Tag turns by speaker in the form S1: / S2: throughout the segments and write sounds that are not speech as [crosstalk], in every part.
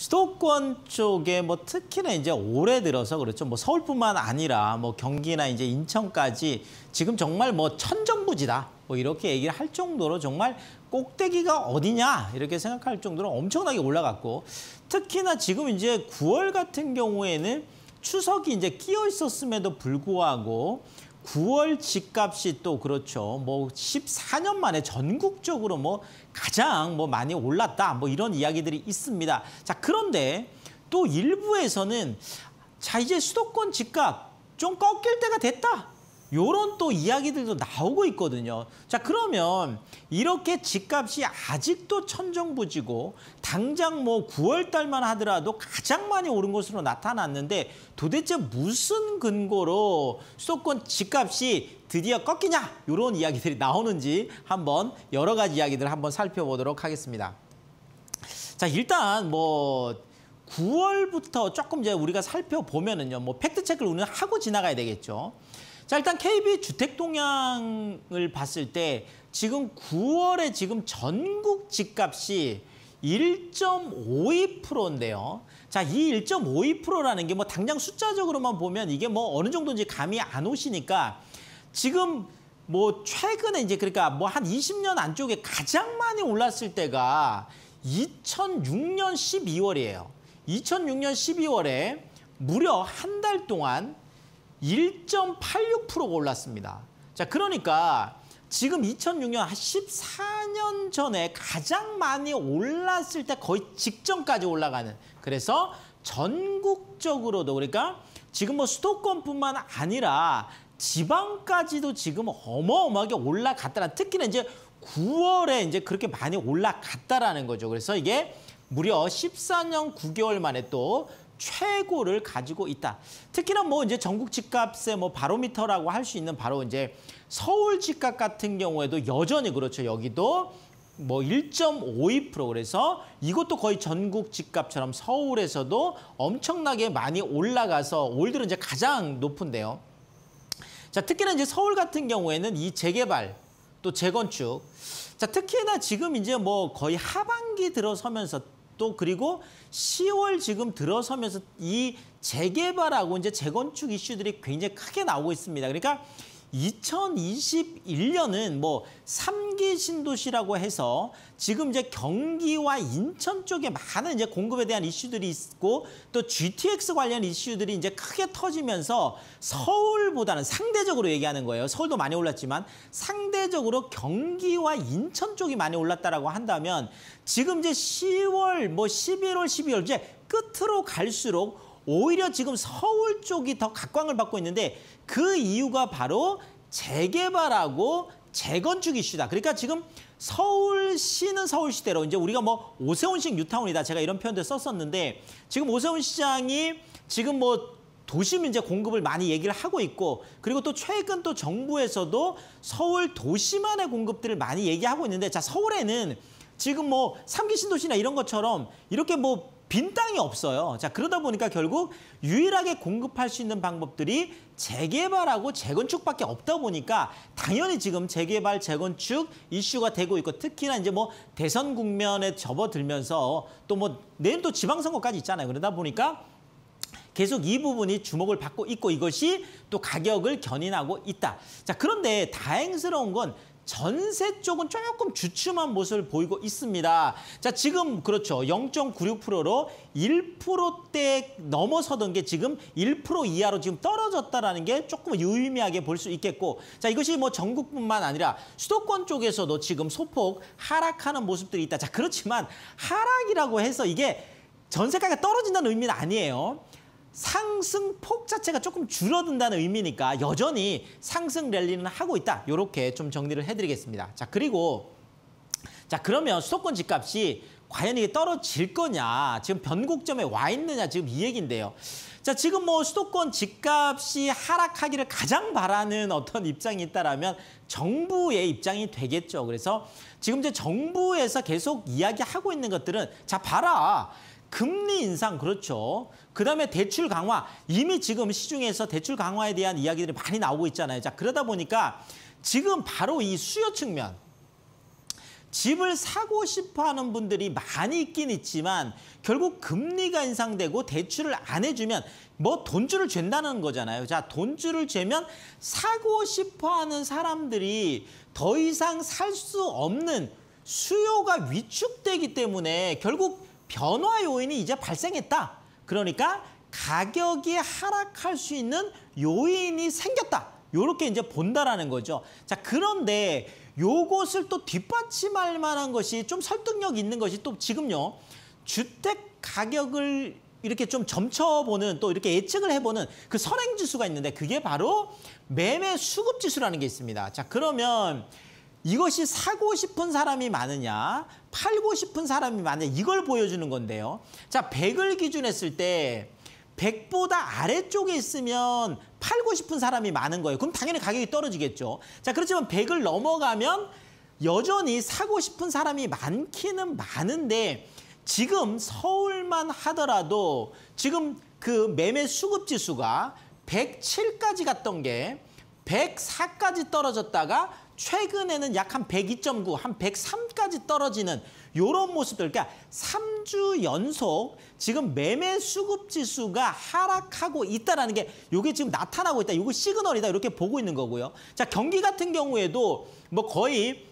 S1: 수도권 쪽에 뭐 특히나 이제 올해 들어서 그렇죠. 뭐 서울뿐만 아니라 뭐 경기나 이제 인천까지 지금 정말 뭐 천정부지다. 뭐 이렇게 얘기를 할 정도로 정말 꼭대기가 어디냐 이렇게 생각할 정도로 엄청나게 올라갔고 특히나 지금 이제 9월 같은 경우에는 추석이 이제 끼어 있었음에도 불구하고 9월 집값이 또 그렇죠. 뭐 14년 만에 전국적으로 뭐 가장 뭐 많이 올랐다. 뭐 이런 이야기들이 있습니다. 자, 그런데 또 일부에서는 자, 이제 수도권 집값 좀 꺾일 때가 됐다. 요런 또 이야기들도 나오고 있거든요. 자, 그러면 이렇게 집값이 아직도 천정부지고 당장 뭐 9월 달만 하더라도 가장 많이 오른 것으로 나타났는데 도대체 무슨 근거로 수도권 집값이 드디어 꺾이냐? 요런 이야기들이 나오는지 한번 여러 가지 이야기들을 한번 살펴보도록 하겠습니다. 자, 일단 뭐 9월부터 조금 이제 우리가 살펴보면은요. 뭐 팩트 체크를 우리는 하고 지나가야 되겠죠. 자, 일단 KB 주택 동향을 봤을 때 지금 9월에 지금 전국 집값이 1.52%인데요. 자, 이 1.52%라는 게 뭐 당장 숫자적으로만 보면 이게 뭐 어느 정도인지 감이 안 오시니까 지금 뭐 최근에 이제 그러니까 뭐 한 20년 안쪽에 가장 많이 올랐을 때가 2006년 12월이에요. 2006년 12월에 무려 한 달 동안 1.86%가 올랐습니다. 자, 그러니까 지금 2006년 한 14년 전에 가장 많이 올랐을 때 거의 직전까지 올라가는 그래서 전국적으로도 그러니까 지금 뭐 수도권뿐만 아니라 지방까지도 지금 어마어마하게 올라갔다라 특히나 이제 9월에 이제 그렇게 많이 올라갔다라는 거죠. 그래서 이게 무려 14년 9개월 만에 또 최고를 가지고 있다. 특히나 뭐 이제 전국 집값의 뭐 바로미터라고 할 수 있는 바로 이제 서울 집값 같은 경우에도 여전히 그렇죠. 여기도 뭐 1.52% 그래서 이것도 거의 전국 집값처럼 서울에서도 엄청나게 많이 올라가서 올 들은 이제 가장 높은데요. 자, 특히나 이제 서울 같은 경우에는 이 재개발 또 재건축 자, 특히나 지금 이제 뭐 거의 하반기 들어서면서 또 그리고 10월 지금 들어서면서 이 재개발하고 이제 재건축 이슈들이 굉장히 크게 나오고 있습니다. 그러니까 2021년은 뭐 3기 신도시라고 해서 지금 이제 경기와 인천 쪽에 많은 이제 공급에 대한 이슈들이 있고 또 GTX 관련 이슈들이 이제 크게 터지면서 서울보다는 상대적으로 얘기하는 거예요. 서울도 많이 올랐지만 상대적으로 경기와 인천 쪽이 많이 올랐다라고 한다면 지금 이제 10월 뭐 11월 12월 이제 끝으로 갈수록 오히려 지금 서울 쪽이 더 각광을 받고 있는데 그 이유가 바로 재개발하고 재건축 이슈다. 그러니까 지금 서울시는 서울시대로 이제 우리가 뭐 오세훈식 뉴타운이다. 제가 이런 표현도 썼었는데 지금 오세훈 시장이 지금 뭐 도심 이제 공급을 많이 얘기를 하고 있고 그리고 또 최근 또 정부에서도 서울 도시만의 공급들을 많이 얘기하고 있는데 자 서울에는 지금 뭐 삼기 신도시나 이런 것처럼 이렇게 뭐 빈 땅이 없어요. 자 그러다 보니까 결국 유일하게 공급할 수 있는 방법들이 재개발하고 재건축밖에 없다 보니까 당연히 지금 재개발, 재건축 이슈가 되고 있고 특히나 이제 뭐 대선 국면에 접어들면서 또 뭐 내일 또 지방선거까지 있잖아요. 그러다 보니까 계속 이 부분이 주목을 받고 있고 이것이 또 가격을 견인하고 있다. 자 그런데 다행스러운 건 전세 쪽은 조금 주춤한 모습을 보이고 있습니다. 자, 지금 그렇죠. 0.96%로 1%대 넘어서던 게 지금 1% 이하로 지금 떨어졌다라는 게 조금 유의미하게 볼 수 있겠고 자, 이것이 뭐 전국뿐만 아니라 수도권 쪽에서도 지금 소폭 하락하는 모습들이 있다. 자, 그렇지만 하락이라고 해서 이게 전세가가 떨어진다는 의미는 아니에요. 상승폭 자체가 조금 줄어든다는 의미니까 여전히 상승 랠리는 하고 있다. 이렇게 좀 정리를 해드리겠습니다. 자 그리고 자 그러면 수도권 집값이 과연 이게 떨어질 거냐 지금 변곡점에 와 있느냐 지금 이 얘기인데요. 자 지금 뭐 수도권 집값이 하락하기를 가장 바라는 어떤 입장이 있다라면 정부의 입장이 되겠죠. 그래서 지금 이제 정부에서 계속 이야기하고 있는 것들은 자 봐라. 금리 인상 그렇죠. 그다음에 대출 강화 이미 지금 시중에서 대출 강화에 대한 이야기들이 많이 나오고 있잖아요. 자 그러다 보니까 지금 바로 이 수요 측면 집을 사고 싶어 하는 분들이 많이 있긴 있지만 결국 금리가 인상되고 대출을 안 해주면 뭐 돈줄을 잰다는 거잖아요. 자, 돈줄을 재면 사고 싶어 하는 사람들이 더 이상 살 수 없는 수요가 위축되기 때문에 결국 변화 요인이 이제 발생했다. 그러니까 가격이 하락할 수 있는 요인이 생겼다. 요렇게 이제 본다라는 거죠. 자, 그런데 요것을 또 뒷받침할 만한 것이 좀 설득력 있는 것이 또 지금요. 주택 가격을 이렇게 좀 점쳐보는 또 이렇게 예측을 해보는 그 선행지수가 있는데 그게 바로 매매 수급지수라는 게 있습니다. 자, 그러면 이것이 사고 싶은 사람이 많으냐, 팔고 싶은 사람이 많으냐 이걸 보여주는 건데요. 자, 100을 기준했을 때 100보다 아래쪽에 있으면 팔고 싶은 사람이 많은 거예요. 그럼 당연히 가격이 떨어지겠죠. 자, 그렇지만 100을 넘어가면 여전히 사고 싶은 사람이 많기는 많은데 지금 서울만 하더라도 지금 그 매매 수급 지수가 107까지 갔던 게 104까지 떨어졌다가 최근에는 약 한 102.9, 한 103까지 떨어지는 이런 모습들. 그러니까 3주 연속 지금 매매 수급 지수가 하락하고 있다라는 게 이게 지금 나타나고 있다. 이거 시그널이다. 이렇게 보고 있는 거고요. 자, 경기 같은 경우에도 뭐 거의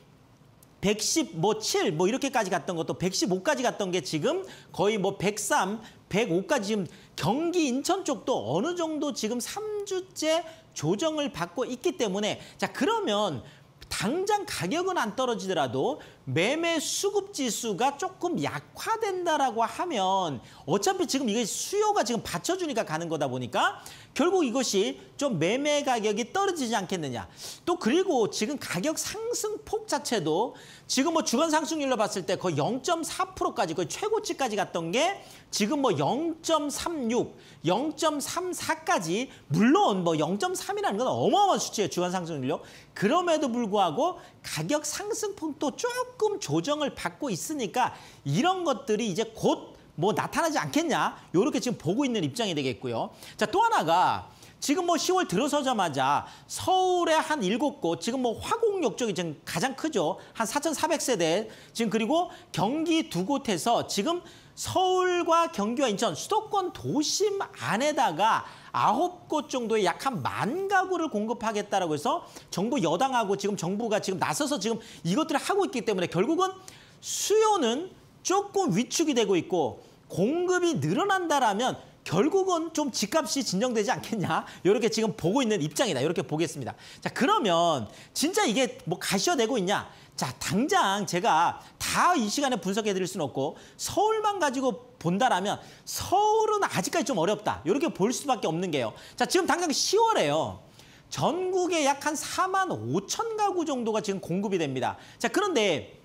S1: 110, 뭐 7, 뭐 이렇게까지 갔던 것도 115까지 갔던 게 지금 거의 뭐 103, 105까지 지금 경기 인천 쪽도 어느 정도 지금 3주째 조정을 받고 있기 때문에 자 그러면 당장 가격은 안 떨어지더라도 매매 수급 지수가 조금 약화된다라고 하면 어차피 지금 이게 수요가 지금 받쳐주니까 가는 거다 보니까 결국 이것이 좀 매매 가격이 떨어지지 않겠느냐. 또 그리고 지금 가격 상승폭 자체도 지금 뭐 주간 상승률로 봤을 때 거의 0.4%까지 거의 최고치까지 갔던 게 지금 뭐 0.36, 0.34까지 물론 뭐 0.3이라는 건 어마어마한 수치예요. 주간 상승률요. 그럼에도 불구하고 가격 상승폭도 조금 조정을 받고 있으니까 이런 것들이 이제 곧 뭐 나타나지 않겠냐 이렇게 지금 보고 있는 입장이 되겠고요. 자 또 하나가 지금 뭐 10월 들어서자마자 서울에 한 일곱 곳 지금 뭐 화곡역 쪽이 지금 가장 크죠. 한 4,400세대 지금 그리고 경기 두 곳에서 지금 서울과 경기와 인천 수도권 도심 안에다가 아홉 곳 정도의 약 한 만 가구를 공급하겠다라고 해서 정부 여당하고 지금 정부가 지금 나서서 지금 이것들을 하고 있기 때문에 결국은 수요는 조금 위축이 되고 있고 공급이 늘어난다라면 결국은 좀 집값이 진정되지 않겠냐? 이렇게 지금 보고 있는 입장이다. 이렇게 보겠습니다. 자 그러면 진짜 이게 뭐 가셔되고 있냐? 자 당장 제가 다 이 시간에 분석해 드릴 수는 없고 서울만 가지고 본다라면 서울은 아직까지 좀 어렵다. 이렇게 볼 수밖에 없는 게요. 자 지금 당장 10월에요. 전국에 약 한 4만 5천 가구 정도가 지금 공급이 됩니다. 자 그런데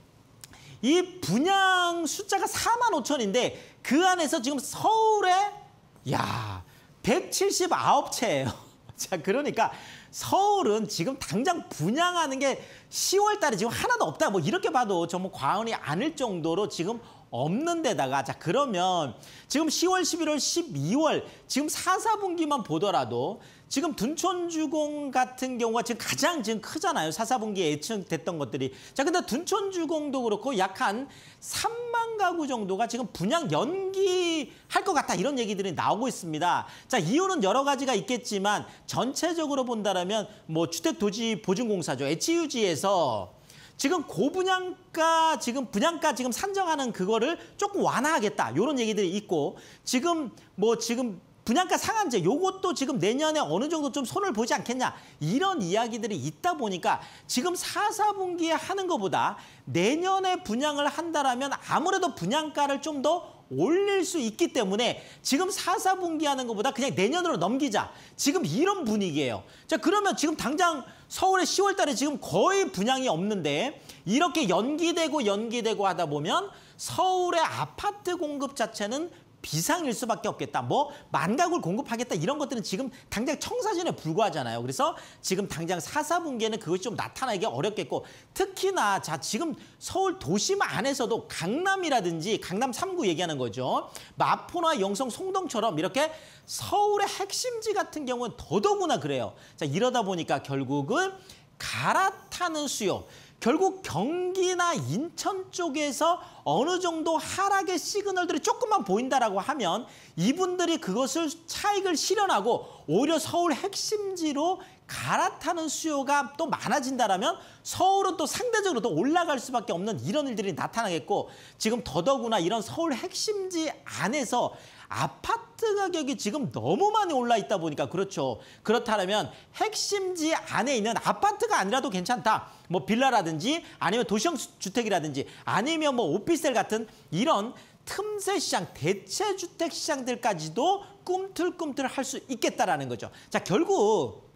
S1: 이 분양 숫자가 4만 5천인데 그 안에서 지금 서울에 야 179채예요. [laughs] 자 그러니까 서울은 지금 당장 분양하는 게 10월 달에 지금 하나도 없다. 뭐 이렇게 봐도 정말 과언이 아닐 정도로 지금 없는 데다가 자 그러면 지금 10월, 11월, 12월 지금 4, 4분기만 보더라도 지금 둔촌주공 같은 경우가 지금 가장 지금 크잖아요. 4, 4분기에 예측됐던 것들이. 자 근데 둔촌주공도 그렇고 약 한 3만 가구 정도가 지금 분양 연기 할 것 같다 이런 얘기들이 나오고 있습니다. 자 이유는 여러 가지가 있겠지만 전체적으로 본다면 뭐 주택도시보증공사죠. HUG에서 지금 고분양가 지금 분양가 지금 산정하는 그거를 조금 완화하겠다 이런 얘기들이 있고 지금 뭐 지금 분양가 상한제 요것도 지금 내년에 어느 정도 좀 손을 보지 않겠냐 이런 이야기들이 있다 보니까 지금 4, 4분기에 하는 것보다 내년에 분양을 한다라면 아무래도 분양가를 좀더 올릴 수 있기 때문에 지금 4, 4분기 하는 것보다 그냥 내년으로 넘기자. 지금 이런 분위기예요. 자 그러면 지금 당장 서울에 10월 달에 지금 거의 분양이 없는데 이렇게 연기되고 연기되고 하다 보면 서울의 아파트 공급 자체는 비상일 수밖에 없겠다. 뭐 만가구를 공급하겠다 이런 것들은 지금 당장 청사진에 불과하잖아요. 그래서 지금 당장 사사분기에는 그것이 좀 나타나기 어렵겠고 특히나 자 지금 서울 도심 안에서도 강남이라든지 강남 3구 얘기하는 거죠. 마포나 영성, 송동처럼 이렇게 서울의 핵심지 같은 경우는 더더구나 그래요. 자 이러다 보니까 결국은 갈아타는 수요. 결국 경기나 인천 쪽에서 어느 정도 하락의 시그널들이 조금만 보인다라고 하면 이분들이 그것을 차익을 실현하고 오히려 서울 핵심지로 갈아타는 수요가 또 많아진다라면 서울은 또 상대적으로 또 올라갈 수밖에 없는 이런 일들이 나타나겠고 지금 더더구나 이런 서울 핵심지 안에서 아파트 가격이 지금 너무 많이 올라 있다 보니까 그렇죠. 그렇다면 핵심지 안에 있는 아파트가 아니라도 괜찮다. 뭐 빌라라든지 아니면 도시형 주택이라든지 아니면 뭐 오피스텔 같은 이런 틈새 시장, 대체 주택 시장들까지도 꿈틀꿈틀 할 수 있겠다라는 거죠. 자, 결국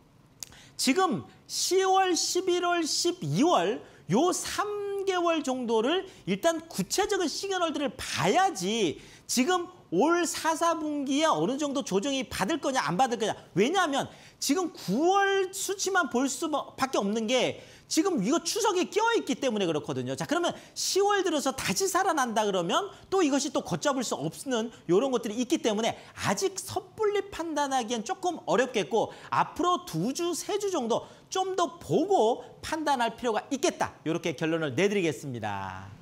S1: 지금 10월, 11월, 12월 요 3개월 정도를 일단 구체적인 시그널들을 봐야지 지금 올 4, 4분기에 어느 정도 조정이 받을 거냐 안 받을 거냐. 왜냐하면 지금 9월 수치만 볼 수밖에 없는 게 지금 이거 추석에 끼어있기 때문에 그렇거든요. 자 그러면 10월 들어서 다시 살아난다 그러면 또 이것이 또 걷잡을 수 없는 이런 것들이 있기 때문에 아직 섣불리 판단하기엔 조금 어렵겠고 앞으로 두 주, 세 주 정도 좀 더 보고 판단할 필요가 있겠다. 이렇게 결론을 내드리겠습니다.